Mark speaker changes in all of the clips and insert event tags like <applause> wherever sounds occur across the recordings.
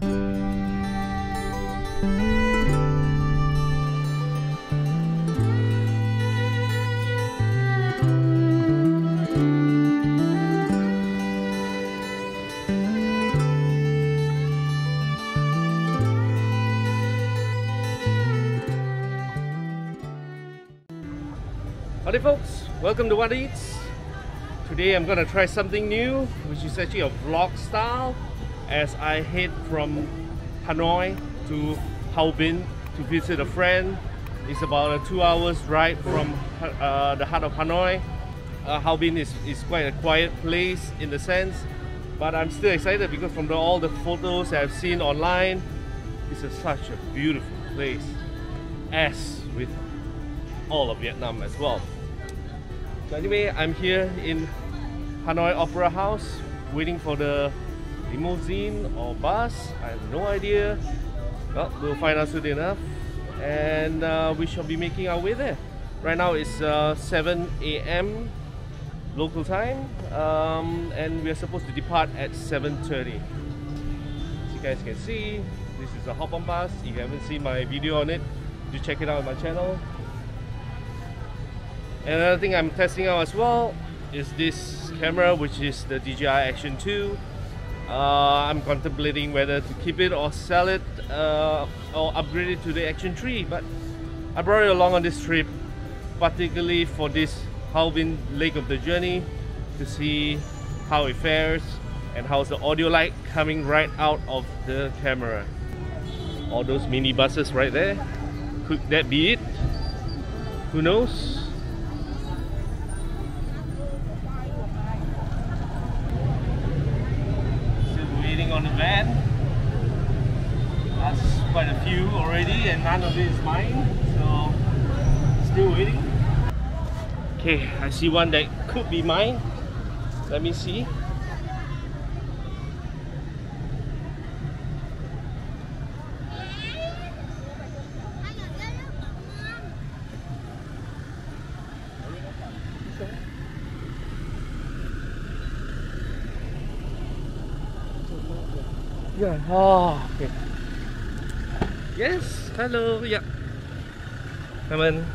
Speaker 1: Howdy folks, welcome to WanderEats. Today I'm gonna try something new, which is actually a vlog style as I head from Hanoi to Hoa Binh to visit a friend. It's about a two hours ride from uh, the heart of Hanoi. Uh, Hau is, is quite a quiet place in the sense, but I'm still excited because from the, all the photos I've seen online, it's a, such a beautiful place. As with all of Vietnam as well. So anyway, I'm here in Hanoi Opera House waiting for the limousine or bus. I have no idea. Well, we'll find out soon enough. And uh, we shall be making our way there. Right now it's uh, 7 a.m. local time um, and we are supposed to depart at 7.30. As you guys can see, this is a hop on bus. If you haven't seen my video on it, do check it out on my channel. Another thing I'm testing out as well is this camera which is the DJI Action 2. Uh, I'm contemplating whether to keep it or sell it uh, or upgrade it to the Action 3 but I brought it along on this trip particularly for this Hoa Binh leg of the journey to see how it fares and how's the audio like coming right out of the camera. All those mini buses right there could that be it? Who knows? On the van. That's quite a few already and none of it is mine. So still waiting. Okay, I see one that could be mine. Let me see. Oh, okay. Yes. Hello. Yeah. Come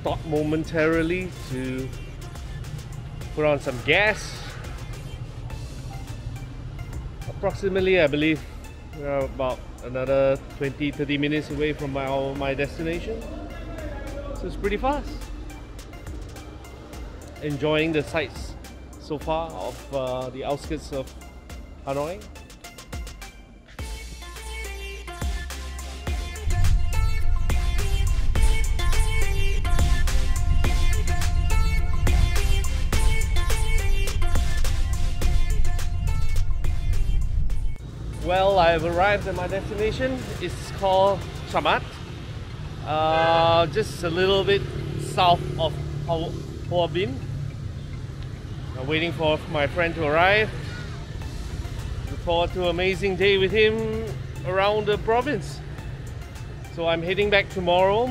Speaker 1: we stopped momentarily to put on some gas. Approximately, I believe, we're about another 20-30 minutes away from my, my destination. So it's pretty fast. Enjoying the sights so far of uh, the outskirts of Hanoi. I've arrived at my destination. It's called Chăm Mát. Uh, just a little bit south of Hoa Binh. I'm waiting for my friend to arrive. Look forward to an amazing day with him around the province. So I'm heading back tomorrow.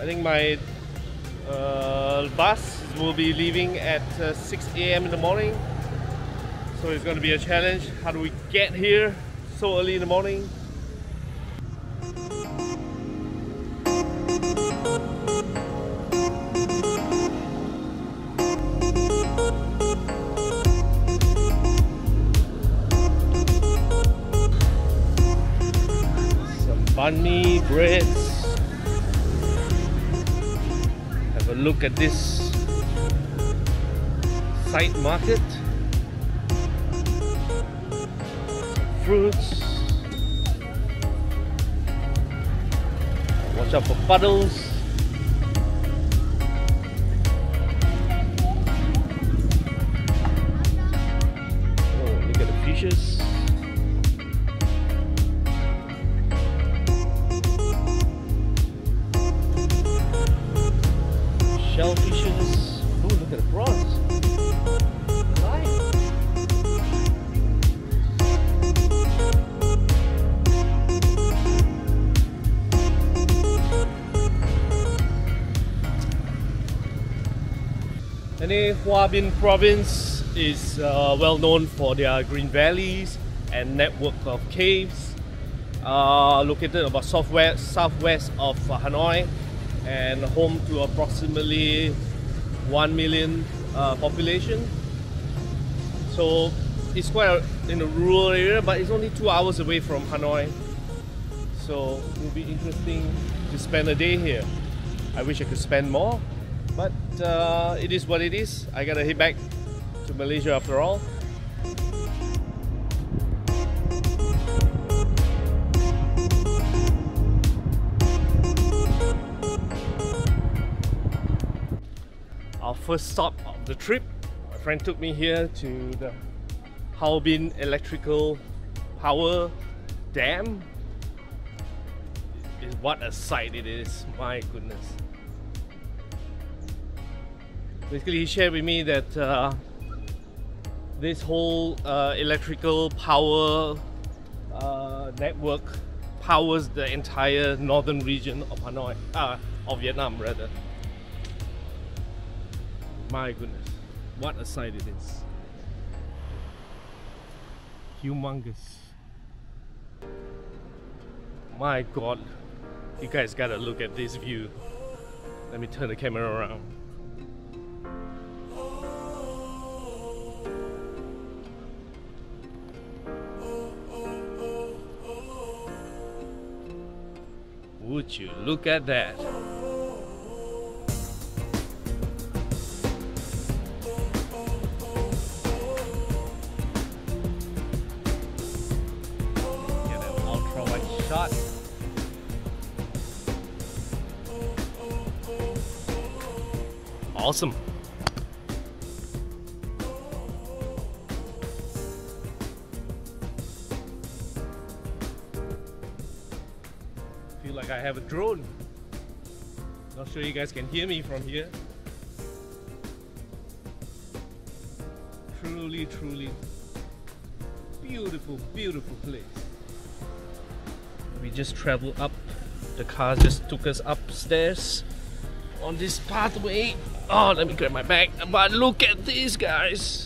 Speaker 1: I think my uh, bus will be leaving at uh, 6 a.m. in the morning. So it's going to be a challenge. How do we get here so early in the morning. Some banh breads. Have a look at this side market. Fruits. Watch out for puddles. Hoa Binh province is uh, well known for their green valleys and network of caves. Uh, located about southwest, southwest of Hanoi and home to approximately 1 million uh, population. So it's quite a, in a rural area, but it's only two hours away from Hanoi. So it will be interesting to spend a day here. I wish I could spend more, but uh, it is what it is. I gotta head back to Malaysia after all. Our first stop of the trip, my friend took me here to the Bin Electrical Power Dam. What a sight it is, my goodness. Basically, he shared with me that uh, this whole uh, electrical power uh, network powers the entire northern region of Hanoi, uh, of Vietnam rather. My goodness, what a sight it is. Humongous. My god, you guys gotta look at this view. Let me turn the camera around. Would you look at that? shot. Awesome. Have a drone. Not sure you guys can hear me from here. Truly, truly beautiful, beautiful place. We just traveled up. The car just took us upstairs on this pathway. Oh let me grab my bag. But look at these guys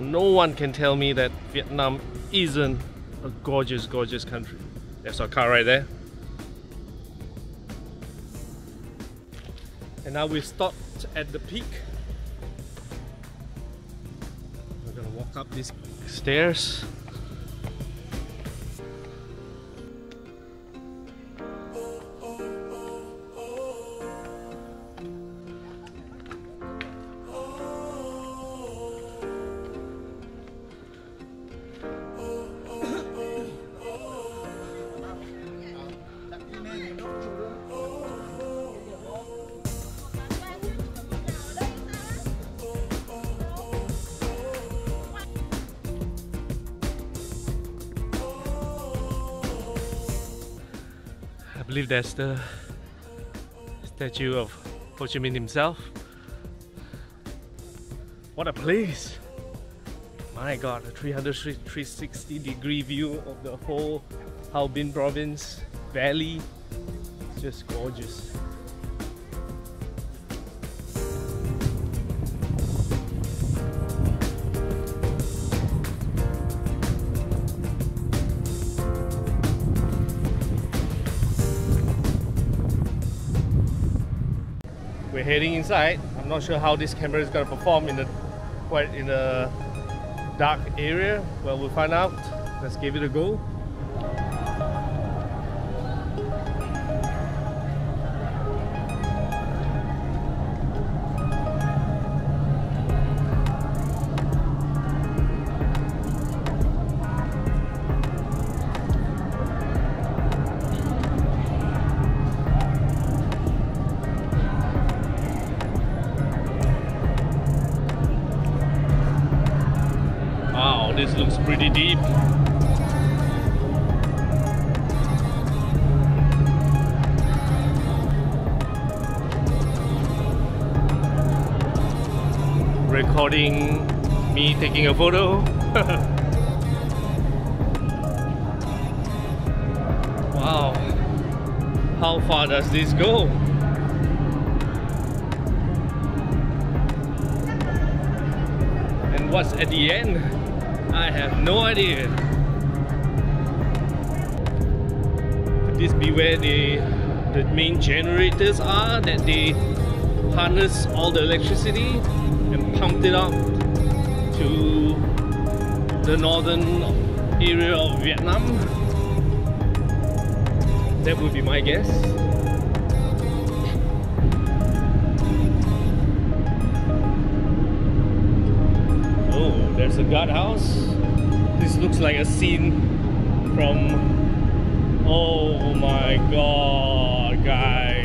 Speaker 1: no one can tell me that Vietnam isn't a gorgeous gorgeous country there's our car right there. And now we've stopped at the peak. We're gonna walk up these stairs. Believe that's the statue of Ho Chi Minh himself. What a place! My god, a 360 degree view of the whole Hoa Binh province, valley. It's just gorgeous. We're inside. I'm not sure how this camera is going to perform in the quite in a dark area. Well, we'll find out. Let's give it a go. Recording me taking a photo. <laughs> wow. How far does this go? And what's at the end? I have no idea. Could this be where the, the main generators are that they harness all the electricity pumped it up to the northern area of Vietnam? That would be my guess. Oh, there's a guardhouse. This looks like a scene from. Oh my god, guys.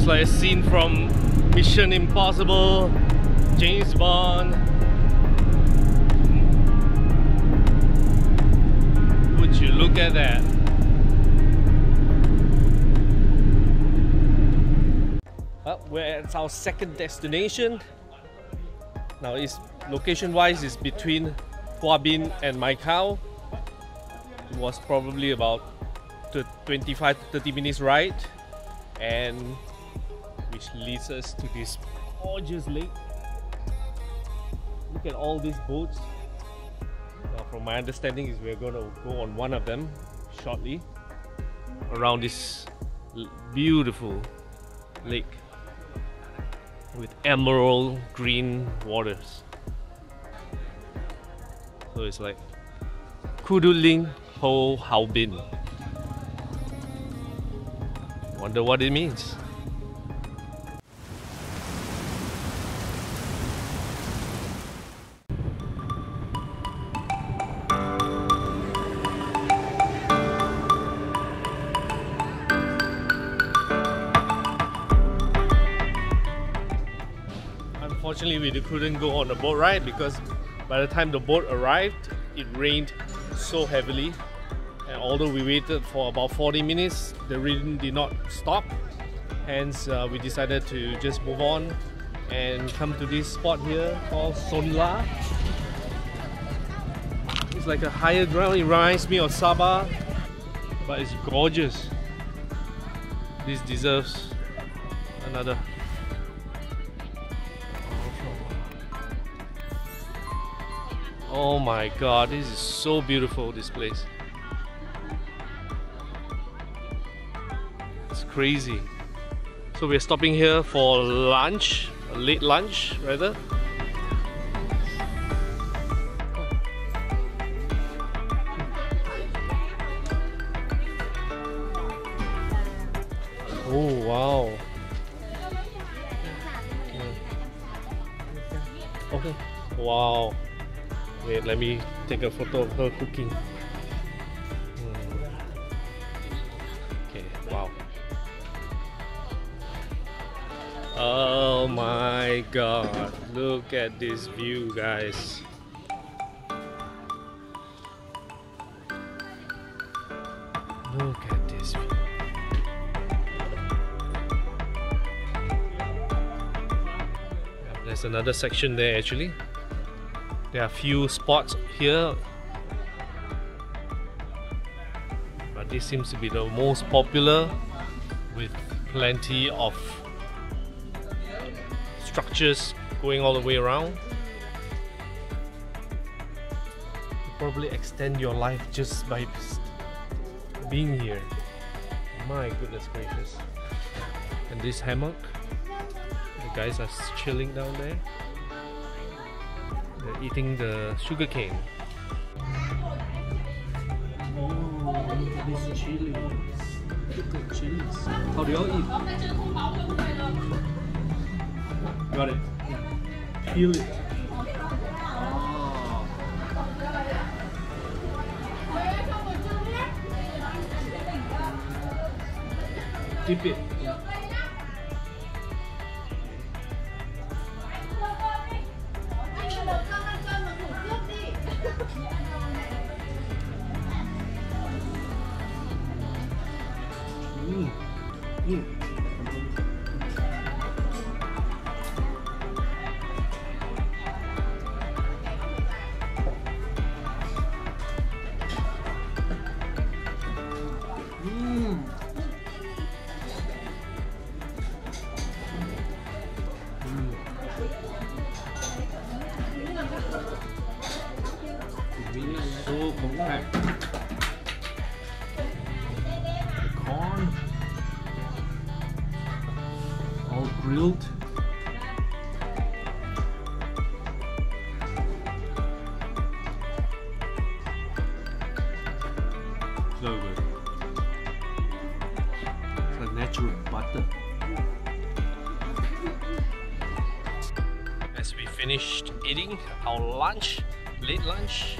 Speaker 1: Looks like a scene from Mission Impossible, James Bond. Would you look at that? Well, we're at our second destination. Now, it's location-wise, is between Hoa Binh and Mai Chau. It was probably about 25 to 30 minutes ride, and which leads us to this gorgeous lake. Look at all these boats. Now, from my understanding, is we're going to go on one of them shortly around this beautiful lake with emerald green waters. So it's like Kudu Ling Ho Hoa Binh. Wonder what it means. Unfortunately, we couldn't go on the boat ride because by the time the boat arrived, it rained so heavily. And although we waited for about 40 minutes, the rain did not stop. Hence, uh, we decided to just move on and come to this spot here called Son La. It's like a higher ground, it reminds me of Sabah, but it's gorgeous. This deserves another Oh my god, this is so beautiful, this place. It's crazy. So we're stopping here for lunch, a late lunch rather. Oh wow. Okay. Wow. Wait, let me take a photo of her cooking. Okay, wow. Oh my god, look at this view, guys. Look at this view. There's another section there actually. There are few spots here but this seems to be the most popular with plenty of structures going all the way around. You probably extend your life just by being here. My goodness gracious. And this hammock, the guys are chilling down there. They're eating the sugar cane. At these chilies. Look at chilies. How do y'all eat? Got it. Peel it. Ah. Dip it. Lunch, late lunch,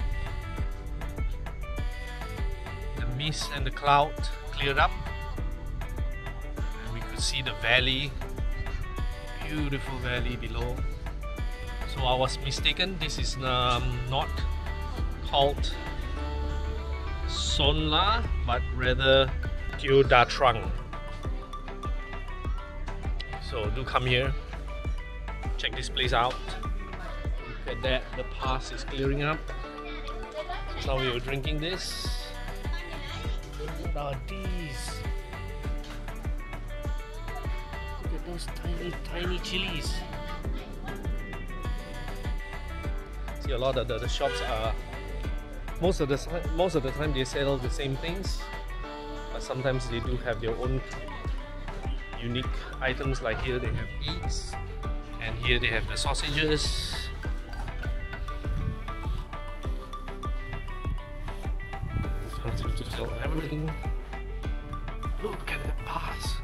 Speaker 1: the mist and the cloud cleared up. And we could see the valley beautiful valley below. So I was mistaken. This is um, not called Sonla but rather Deo Da Trang so do come here. Check this place out that the pass is clearing up so we were drinking this what are these? Look at those tiny, tiny chilies. See, a lot of the, the shops are most of the most of the time they sell the same things, but sometimes they do have their own unique items. Like here, they have eggs, and here they have the sausages. Everything. Look at the pass.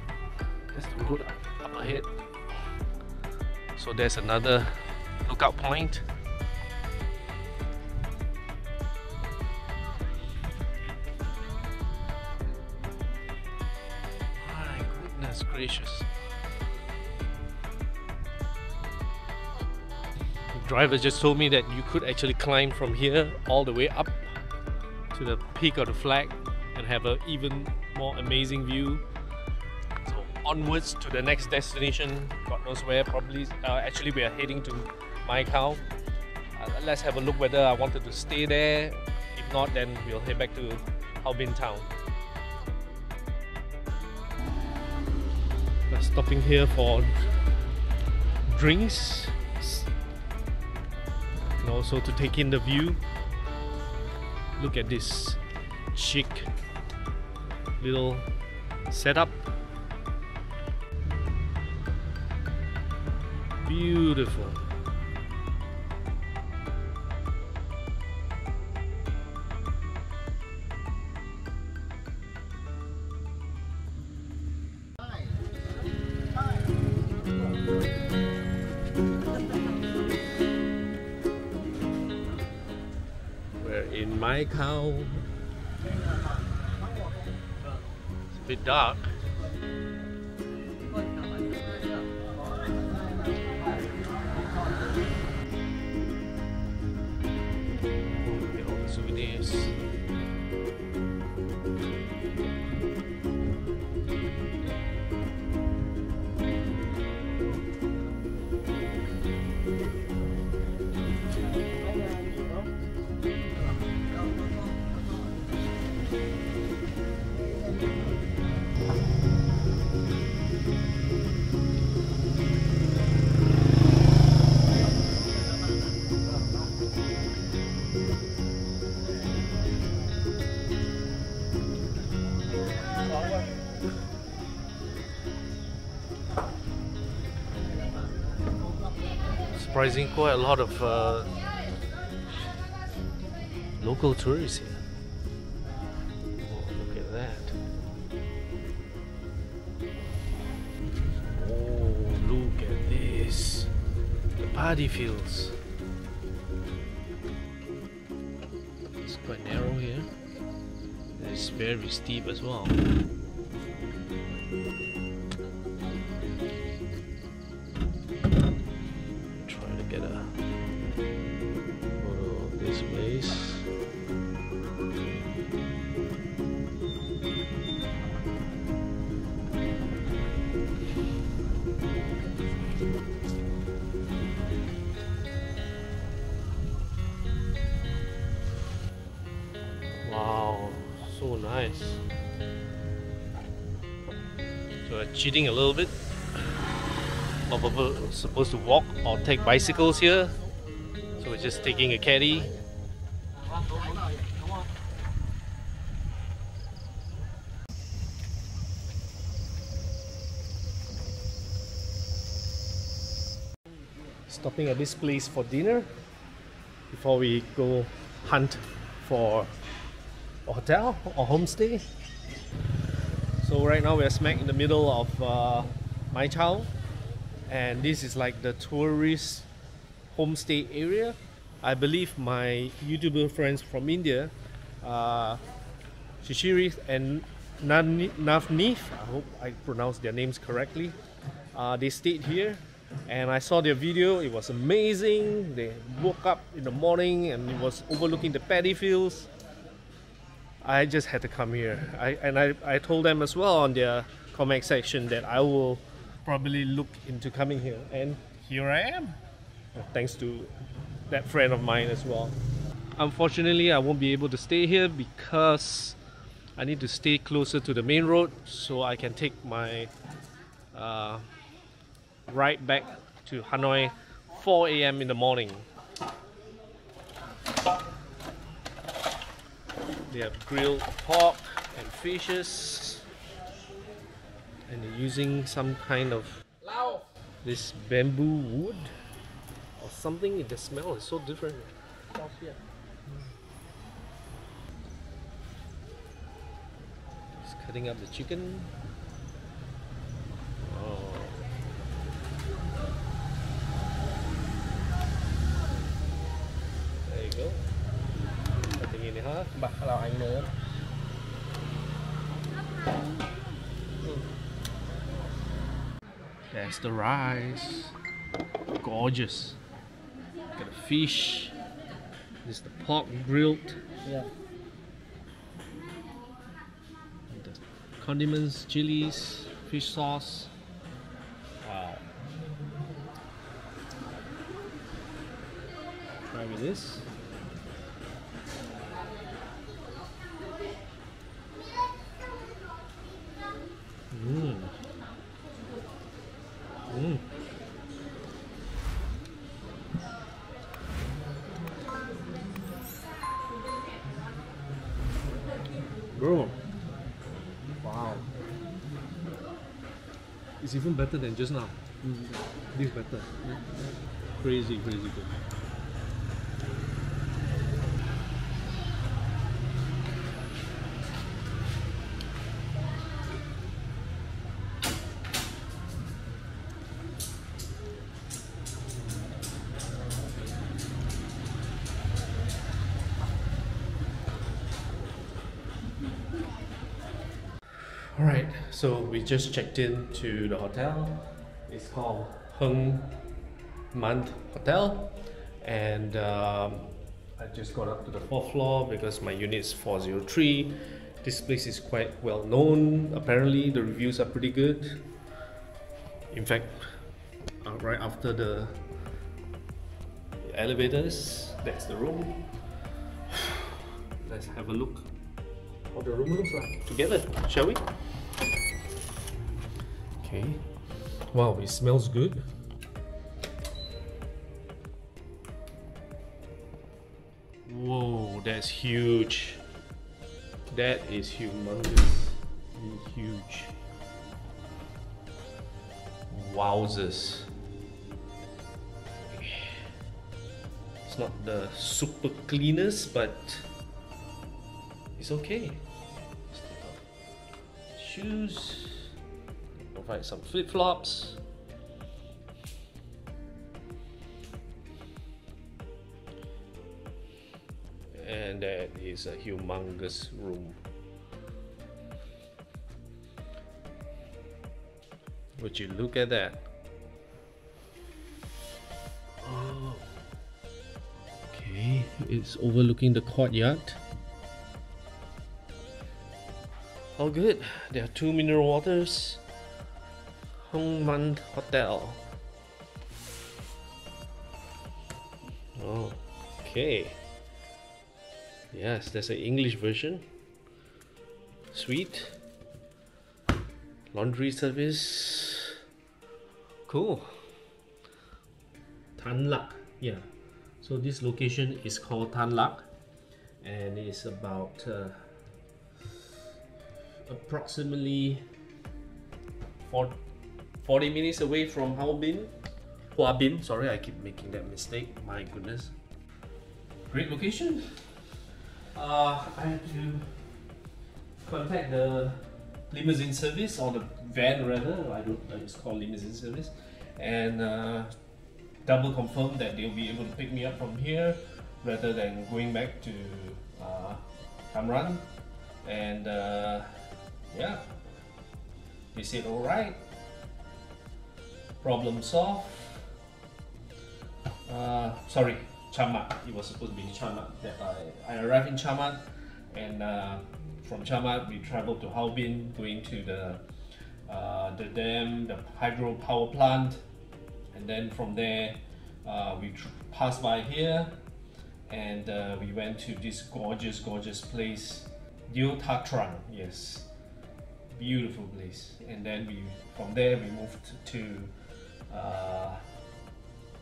Speaker 1: That's the road up, up ahead. So there's another lookout point. My goodness gracious. The driver just told me that you could actually climb from here all the way up to the peak of the flag and have an even more amazing view. So onwards to the next destination, God knows where. Probably, uh, actually, we are heading to Mai Chau. Uh, let's have a look whether I wanted to stay there. If not, then we'll head back to Harbin town. Stopping here for drinks and also to take in the view. Look at this chic little setup. Beautiful. It's a bit dark. Surprising, quite a lot of uh, local tourists here. Oh, look at that. Oh, look at this. The paddy fields. It's quite narrow here. It's very steep as well. A little bit. Not supposed to walk or take bicycles here. So we're just taking a caddy. Stopping at this place for dinner before we go hunt for a hotel or homestay. So right now we're smack in the middle of uh, Mai and this is like the tourist homestay area. I believe my YouTuber friends from India, uh, Shishiri and Navneet, I hope I pronounced their names correctly, uh, they stayed here and I saw their video. It was amazing. They woke up in the morning and it was overlooking the paddy fields. I just had to come here. I, and I, I told them as well on their comment section that I will probably look into coming here. And here I am. Thanks to that friend of mine as well. Unfortunately, I won't be able to stay here because I need to stay closer to the main road so I can take my uh, right back to Hanoi 4 a.m. in the morning. They have grilled pork and fishes and they're using some kind of this bamboo wood or something the smell is so different. Just cutting up the chicken. There's the rice. Gorgeous. Got a fish. This is the pork grilled.
Speaker 2: Yeah.
Speaker 1: And the condiments, chilies, fish sauce. Wow. Try with this. Better than just now. Mm. This better. Mm. Crazy, crazy good. Alright, so we just checked in to the hotel. It's called Hung Manh Hotel. And um, I just got up to the fourth floor because my unit is 403. This place is quite well known. Apparently, the reviews are pretty good. In fact, uh, right after the elevators, that's the room. <sighs> Let's have a look what the room looks like together, shall we? Okay. Wow, it smells good. Whoa, that's huge. That is humongous. Huge. Wowzers. It's not the super cleanest, but it's okay. Shoes. Provide some flip flops. And that is a humongous room. Would you look at that? Oh. Okay, it's overlooking the courtyard. All good. There are two mineral waters. Hung Manh Hotel. Oh, okay. Yes, there's an English version. Sweet. laundry service. Cool. Tan Lac, yeah. So this location is called Tan Lac, and it's about uh, approximately 40 minutes away from Harbin. Hoa Binh, sorry, I keep making that mistake. My goodness. Great location. Uh, I had to contact the limousine service or the van rather. I don't. It's called limousine service, and uh, double confirm that they'll be able to pick me up from here rather than going back to uh, Cam And uh, yeah, they said all right. Problem solved. Uh, sorry, Chăm Mát. It was supposed to be Chăm Mát that I, I arrived in Chăm Mát. And uh, from Chăm Mát we traveled to Harbin going to the uh, the dam, the hydro power plant. And then from there uh, we passed by here. And uh, we went to this gorgeous gorgeous place Deo Da Trang yes. Beautiful place. And then we from there we moved to uh,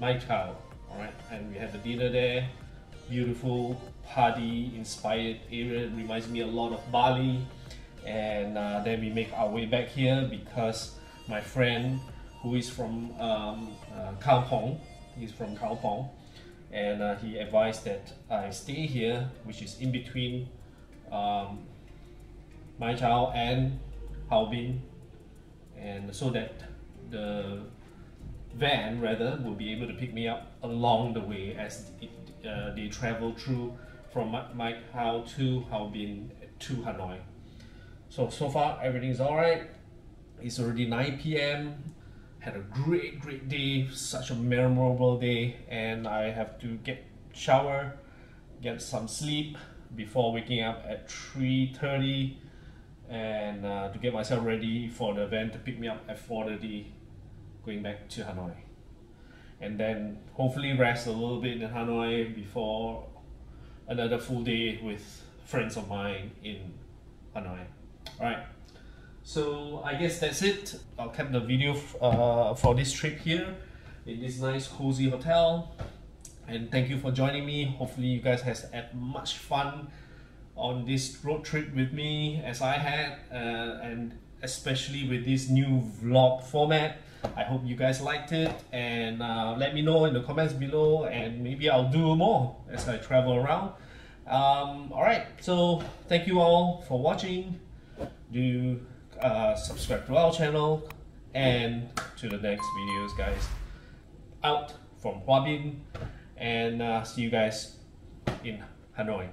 Speaker 1: Mai Chau all right and we had the dinner there. Beautiful party inspired area. Reminds me a lot of Bali. And uh, then we make our way back here because my friend who is from um, uh, he's from Kampong. And uh, he advised that I stay here which is in between um, Mai Chau and Harbin and so that the van rather will be able to pick me up along the way as it, uh, they travel through from Mai Chau to Harbin to Hanoi. So so far everything's alright. It's already 9 p.m. Had a great great day, such a memorable day, and I have to get shower, get some sleep before waking up at 3:30 and uh, to get myself ready for the van to pick me up at 4.30 going back to Hanoi. And then hopefully rest a little bit in Hanoi before another full day with friends of mine in Hanoi. Alright. So I guess that's it. I'll cap the video uh, for this trip here in this nice cozy hotel. And thank you for joining me. Hopefully you guys has had much fun on this road trip with me as I had uh, and especially with this new vlog format I hope you guys liked it and uh, let me know in the comments below and maybe I'll do more as I travel around. Um, alright so thank you all for watching. Do uh, subscribe to our channel and to the next videos guys. Out from Hoa Binh and uh, see you guys in Hanoi